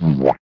What?